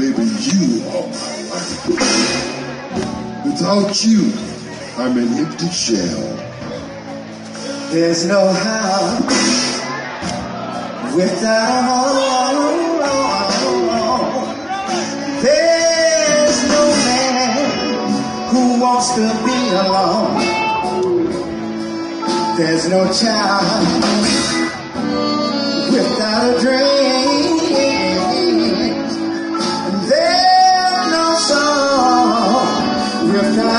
baby, you are my life. Without you, I'm an empty shell. There's no how without you. There's no man who wants to be alone. There's no child without a dream.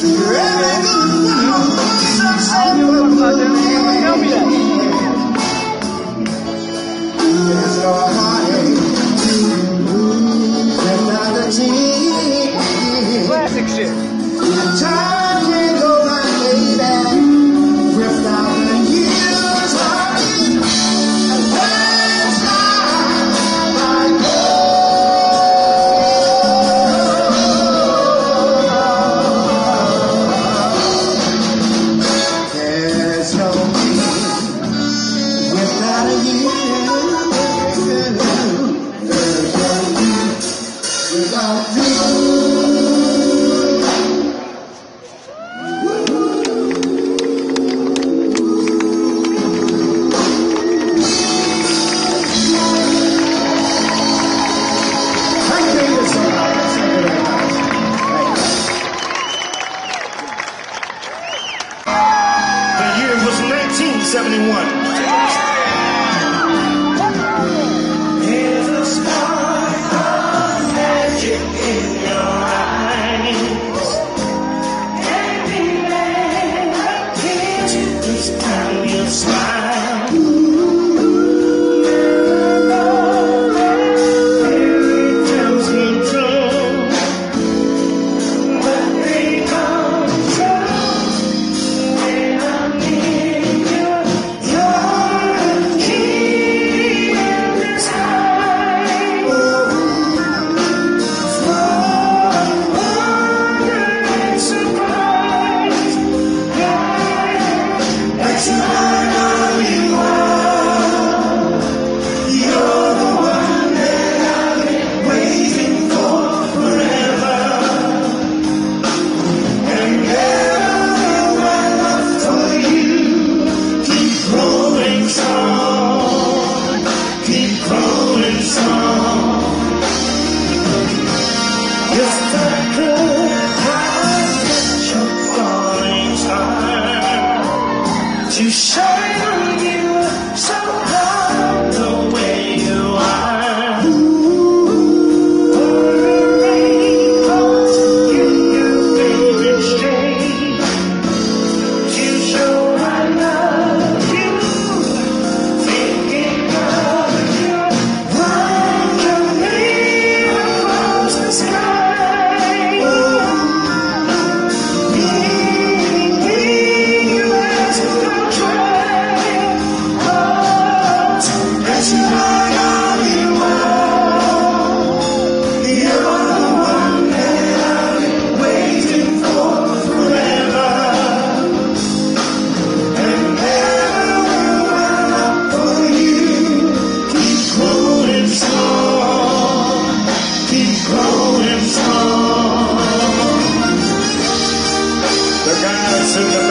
Tell me that. out of here. you shine. listen to